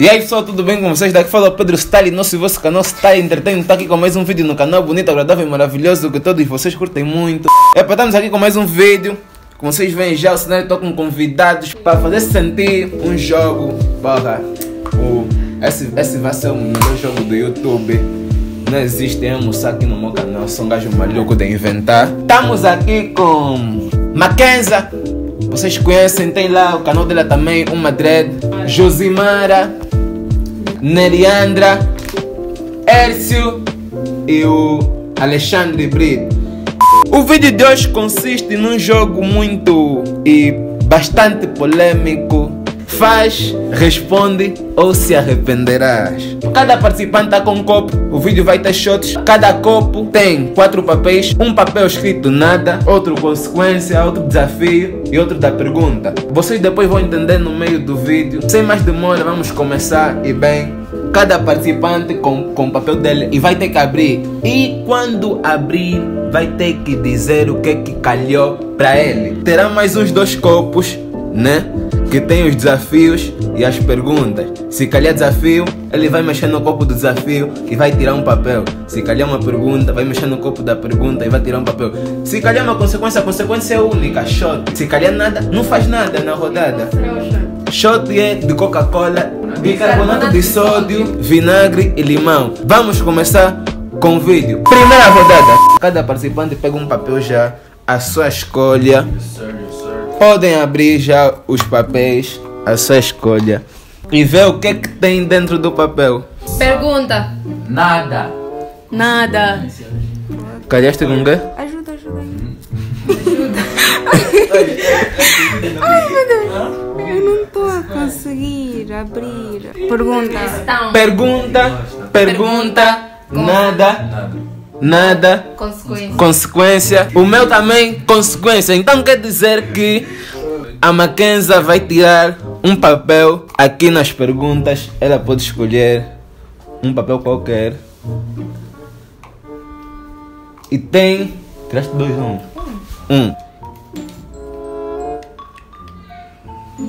E aí pessoal, tudo bem com vocês? Daqui fala Pedro Style, nosso vosso canal Style Entertainment, tá aqui com mais um vídeo no canal bonito, agradável e maravilhoso que todos vocês curtem muito. É para estamos aqui com mais um vídeo. Como vocês veem já, o cenário estou com convidados para fazer sentir um jogo. Porra, o, esse, esse vai ser o melhor jogo do YouTube. Não existe almoçar aqui no meu canal, sou um gajo maluco de inventar. Estamos aqui com Mackenza. Vocês conhecem, tem lá o canal dela também, uma dread. Josimara, Neriandra, Ércio e o Alexandre Brito. O vídeo de hoje consiste num jogo muito e bastante polêmico. Faz, responde ou se arrependerás. Cada participante está com um copo. O vídeo vai ter shots. Cada copo tem quatro papéis. Um papel escrito nada, outro consequência, outro desafio e outro da pergunta. Vocês depois vão entender no meio do vídeo. Sem mais demora, vamos começar e bem. Cada participante com, com o papel dele e vai ter que abrir. E quando abrir, vai ter que dizer o que que calhou para ele. Terá mais uns dois copos, né? Que tem os desafios e as perguntas. Se calhar desafio, ele vai mexer no copo do desafio e vai tirar um papel. Se calhar uma pergunta, vai mexer no copo da pergunta e vai tirar um papel. Se calhar uma consequência, a consequência é única, shot. Se calhar nada, não faz nada na rodada. Shot é de Coca-Cola, bicarbonato de sódio, vinagre e limão. Vamos começar com o vídeo. Primeira rodada. Cada participante pega um papel já, a sua escolha. Podem abrir já os papéis, a sua escolha. E ver o que é que tem dentro do papel. Pergunta. Nada. Nada. Calhaste com o quê? Ajuda, ajuda. Ai, meu Deus. Eu não estou a conseguir abrir. Pergunta. Pergunta, pergunta, nada, nada. Consequência. consequência. O meu também, consequência. Então quer dizer que a Mackenza vai tirar um papel aqui nas perguntas. Ela pode escolher um papel qualquer. E tem. Tiraste dois um? Um.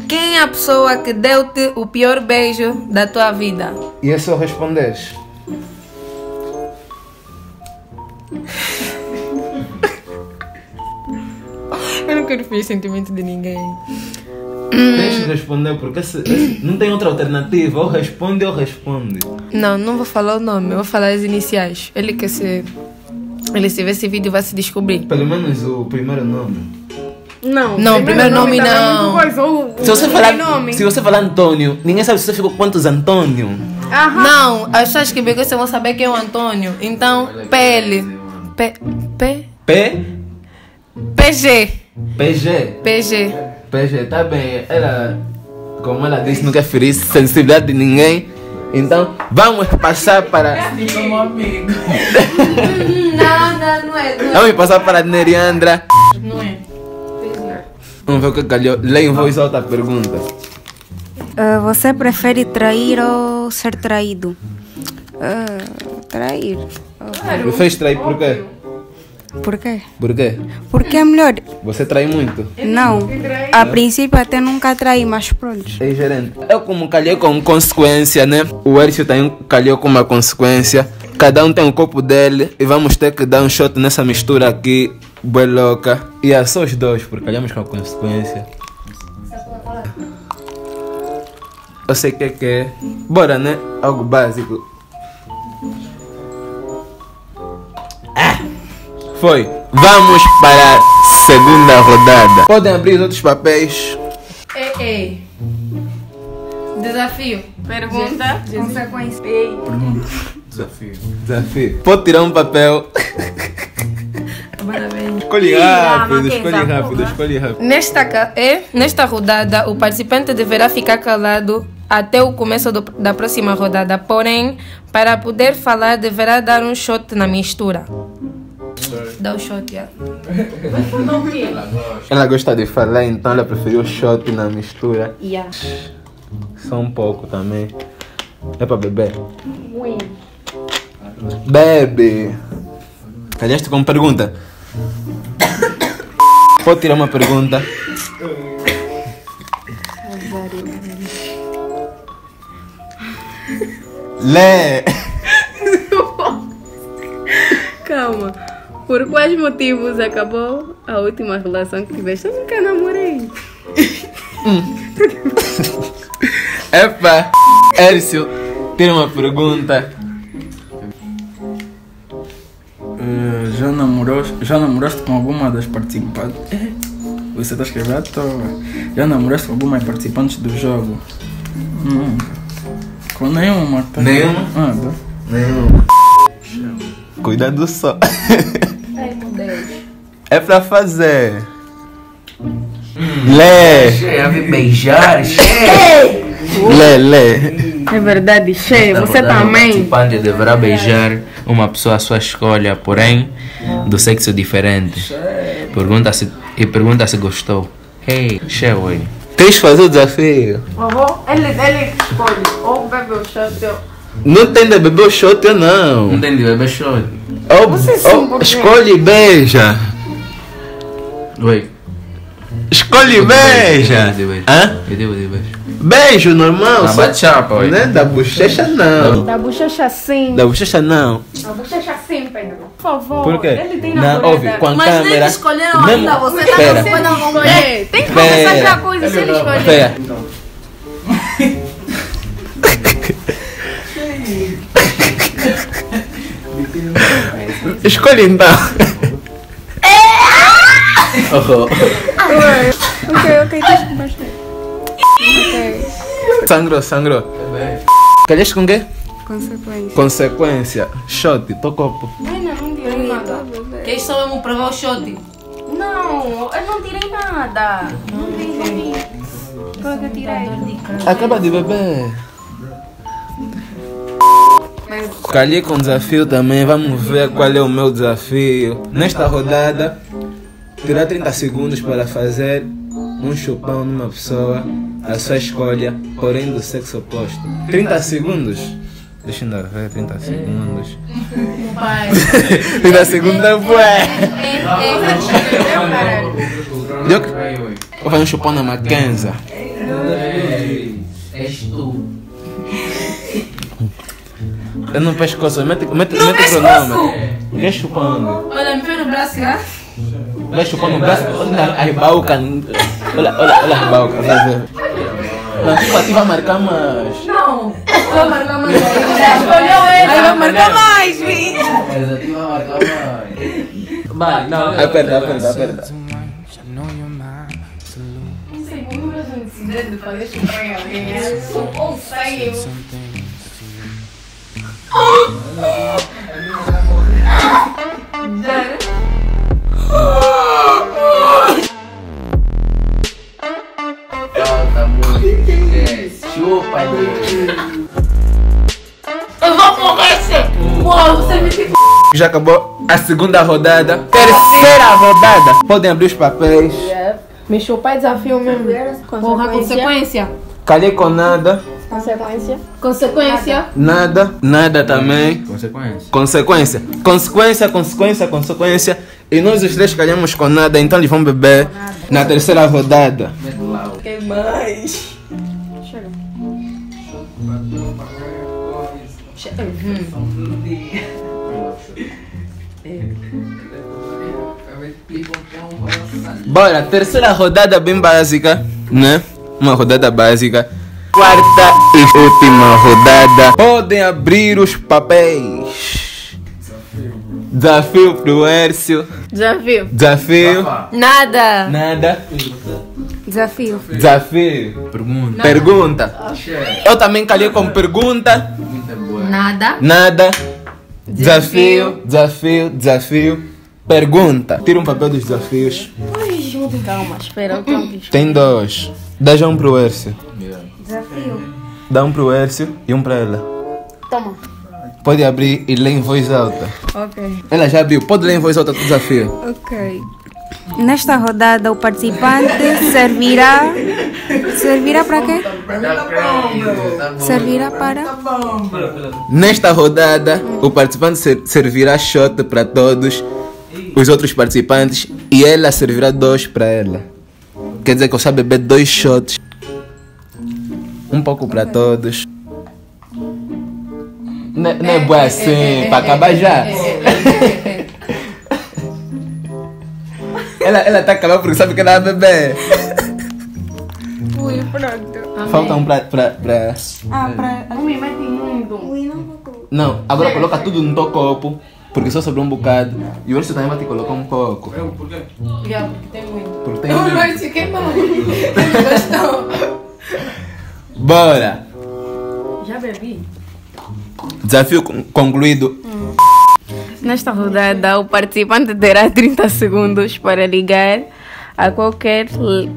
Quem é a pessoa que deu-te o pior beijo da tua vida? E é só responderes. Quero ferir sentimento de ninguém. Tens de responder porque esse- esse- não tem outra alternativa. Ou responde ou responde. Não, não vou falar o nome, eu vou falar as iniciais. Ele que se. Ele se ver esse vídeo vai se descobrir. Pelo menos o primeiro nome. Não, Não, primeiro nome tá não. coisa, ou o Se você, falar, nome. se você falar Antônio, ninguém sabe se você ficou com quantos Antônio. Aham. Não, as pessoas que conhecem vão saber quem é o Antônio. Então, PL. P. P. P, PG. PG. PG. PG, tá bem. Ela, como ela disse, não quer ferir sensibilidade de ninguém. Então, vamos passar para. Como amigo. Nada, não é. Não Vamos passar para a Neriandra. Não é. Vamos ver o que calhou. Leia em voz alta a pergunta. Ah, você prefere trair ou ser traído? Ah, trair. Me fez trair por quê? Por quê? Por quê? Porque é melhor. Você trai muito. Não. A princípio até nunca traí, mas pronto. Ei, gerente. Eu como calhei com consequência, né? O Ercio também calhou com uma consequência. Cada um tem um copo dele e vamos ter que dar um shot nessa mistura aqui, boa louca. E é só os dois, porque calhamos com a consequência. Eu sei o que é que é. Bora, né? Algo básico. Foi. Vamos para a segunda rodada. Podem abrir os outros papéis. Ei, ei. Desafio. Pergunta, consequência. Desafio. Desafio. Pode tirar um papel. Escolhe rápido, escolhe rápido, escolhe rápido. Nesta, ca- é, nesta rodada, o participante deverá ficar calado até o começo do- da próxima rodada. Porém, para poder falar, deverá dar um shot na mistura. Dá o shot, já. Ela gosta de falar, então ela preferiu shot na mistura. Yeah. Só um pouco também. É pra beber? Bebe. Calhaste com pergunta? Pode tirar uma pergunta. Lê. Calma. Por quais motivos acabou a última relação que tiveste? Eu nunca namorei. Epa, Ércio, tem uma pergunta. Eh, já, namorou, já namoraste com alguma das participantes? Eh, Você está escrevendo à toa. Já namoraste com alguma das participantes do jogo? Nunca. Com nenhuma. tá? Nenhuma? Ah, tá. Nenhum. Cuidado só. É pra fazer. Lê. Cheia, me beijar, Lê, lê. É verdade, cheio. Você O também. participante deverá beijar uma pessoa à sua escolha, porém do sexo diferente. Pergunta se, e pergunta se gostou. Hey, Shewe. Tens de fazer o desafio. Vovô, ele, ele escolhe. Ou bebe o shot ou... Não tem de beber o shot, eu não. Não tem de beber shot. Ou, ou- escolhe e beija. Oi. Escolhe beija. Eu devo de beijo. Hã? Eu beijo. Beijo normal. Na só- bate-chapa, oi. Não é da bochecha, não. Da bochecha sim. Da bochecha, não. Da bochecha sim, Pedro. Por favor. Por quê? Ele tem Não, namorada. ouve, com a Mas nem câmera. que escolheram ainda, você tá Pera. não foi na. Escolher. Tem que Pera. começar já a coisa se ele escolher. Pera. Escolhe então. Ok, ok, deixa eu baixar. Ok. Sangrou, sangrou. Calhaste com quê? Consequência. Consequência. Shot, teu copo. Ai, não, não tirei nada. Quem sou eu para provar o shot? Não, eu não tirei nada. Não vi. Qual é que eu tirei? Acaba de beber. Calhei com desafio também, vamos ver qual é o meu desafio. Nesta rodada, terá 30 segundos para fazer um chupão numa pessoa, a sua escolha, porém do sexo oposto. 30 segundos? Deixa eu ainda ver, 30 segundos. Pai. 30 segundos é bué. Deu que- Vou fazer um chupão na Mackenzie. És tu. Eu não pescoço, mete, mete, mete o cronômetro. Vai chupando. Olha, me põe no braço, já. Vai chupando o braço. Olha a rebauca. Olha, olha, olha a rebauca. Vai ver. Não, aqui vai marcar mais. Não. Vou marcar mais. Aí vai marcar mais, vi. Desativa a marca mais. Vai, não. Aperta, aperta, aperta. de fazer chupar em alguém. é Ou sai eu. Falta muito. É, Chupa, Eu vou morrer, você. Uau, você me. Já acabou a segunda rodada. Terceira rodada. Podem abrir os papéis. Me chupar desafio mesmo. Porra, consequência. Calhei com nada. Consequência. Consequência. Nada. Nada também. Consequência. Consequência. Consequência, consequência, consequência. E nós os três calhamos com nada, então eles vão beber na terceira rodada. Bora, terceira rodada bem básica, né? Uma rodada básica. Quarta e última rodada. Podem abrir os papéis. Desafio pro Hércio. Desafio. Desafio. Nada. Nada. Desafio. Desafio. Pergunta. Pergunta. Eu também calhei com pergunta. Muito boa. Nada. Nada. Desafio. Desafio. Desafio. Pergunta. Tira um papel dos desafios. Calma, espera, eu tenho que Tem dois. Dá já um pro Hércio. Desafio. Dá um pro Hércio e um pra ela. Toma. Pode abrir e ler em voz alta. Ok. Ela já abriu. Pode ler em voz alta o desafio. Ok. Nesta rodada, o participante servirá. Servirá para quê? Servirá para. Nesta rodada, o participante ser- servirá shot para todos os outros participantes e ela servirá dois para ela. Quer dizer que você vai beber dois shots. Um pouco para todos. Não é, não é boa assim, para acabar já. Ela, ela tá acabando porque sabe que ela vai beber. Ui, pronto. Falta um pra. pra, pra... Ah, pra. Ui, mete muito. Ui, não vou. Não, agora coloca tudo no teu copo, porque só sobrou um bocado. E o Urso também vai te colocar um pouco. Já, porque tem muito. Porque tem Eu muito. não sei quem mais. Ele gostou. Bora! Já bebi. Desafio con- concluído. Nesta rodada, o participante terá 30 segundos para ligar a qualquer l-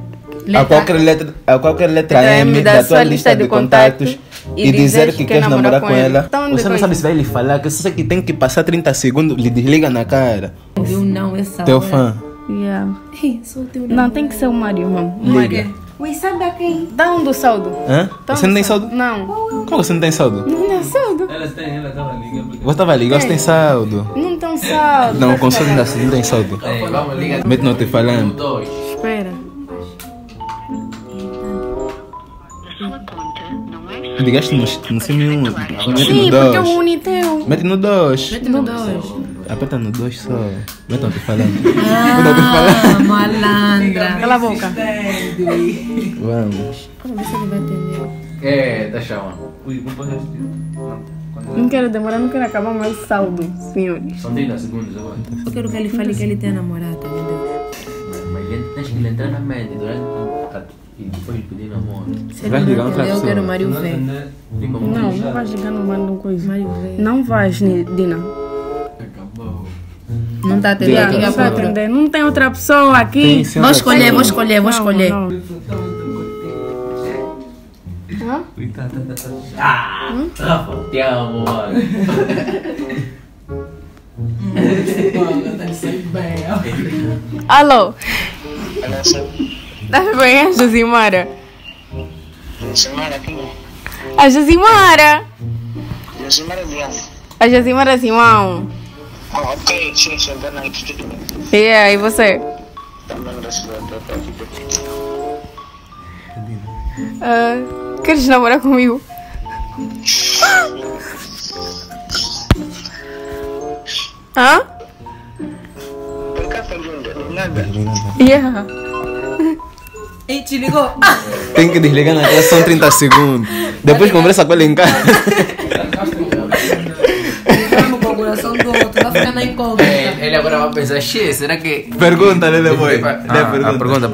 A qualquer letra, a qualquer letra M da tua lista de contatos e dizer que queres namorar com ela. Então, Você não sabe se vai lhe falar, que sei que tem que passar 30 segundos, lhe desliga na cara. Eu não, essa Teu hora. fã. Yeah. Teu Não, tem que ser o Mário, irmão. Liga. Ui, sabe da quem? Dá um do saldo. Hã? Dá um Você não tem saldo? Não. Como você não tem saldo? Não é saldo. Você tava ligado, você tem saldo. Não tem saldo. Não, com saldo ainda assim não tem saldo. vamos ligar. Mete não te falando. Dois. Espera. Ligaste no, no sim um. Mete no Sim, porque o 2. Uniteu. Mete no 2. Mete no dois. Aperta no 2 só. Mete não te falando. Mete não te falando. Ah, malandra. Cala a boca. Vamos. É, tá chamando. Não quero demorar, não quero acabar mais saldo, senhores. São 30 segundos agora. Eu quero que ele fale que ele tem namorada, meu Deus. Mas ele- deixa que ele entrar na mente durante e depois pedir namoro. Se ele Vai não ligar outra entender, eu pessoa. quero Mário ver. Fica muito Não, não vais ligar no mando coisa. Mário ver. Não vais, Dina. Não tá atendendo, Yeah, não outro. atender. Não tem outra pessoa aqui. Tem sim Vou escolher, vou escolher, vou Não, escolher. não. Rafa, te amo, mano. Alô? Tá bem, a Josimara? Josimara quem? A Josimara! Josimara Dias. A Josimara Simão. Ah, ok, sim, sim, dona aqui. E aí, você? Também graças a Deus, tô aqui. Ah, queres namorar comigo? Hã? Por que pergunta? Nada. Yeah. Ei, te ligou? Tem que desligar na são 30 segundos. Depois conversa com ele em casa. do outro, vai ficar na incógnita. É, ele agora vai pensar, "Xê, será que. Pergunta, né, depois? Ah, Dê a a pergunta,